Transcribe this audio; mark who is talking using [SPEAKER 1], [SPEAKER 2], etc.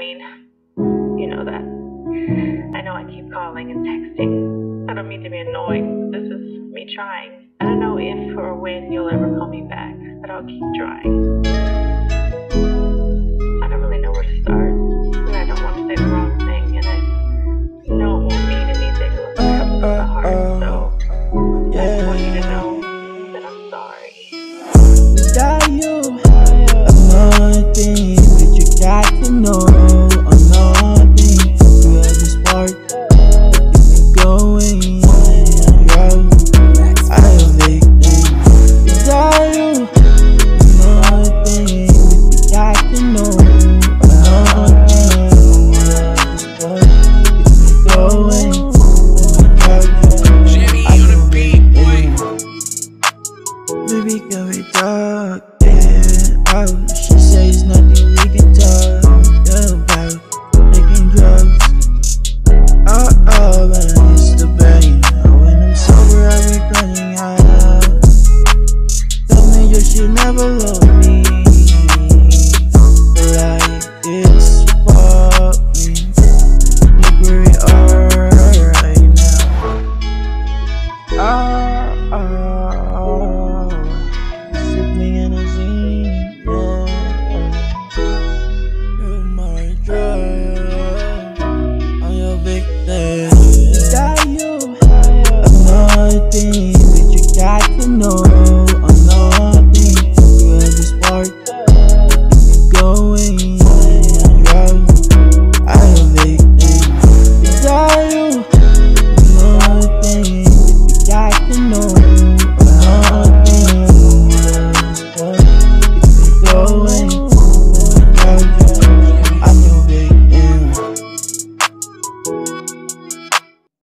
[SPEAKER 1] mean, you know that. I know I keep calling and texting. I don't mean to be annoying. This is me trying. I don't know if or when you'll ever call me back, but I'll keep trying. I don't really know where to start, and I don't want to say the wrong thing, and I know it won't mean anything unless it comes from the heart, so
[SPEAKER 2] I just want you to know
[SPEAKER 1] that I'm sorry.
[SPEAKER 2] baby girl, we talk Yeah, out. She says nothing we can talk about. Making drugs. Oh, oh, but I used to burn. You when I'm sober, I be running out. Tell me you should never love. things that you got to know. Things you going. I am big you. Things got to know. Things you ever spark, going.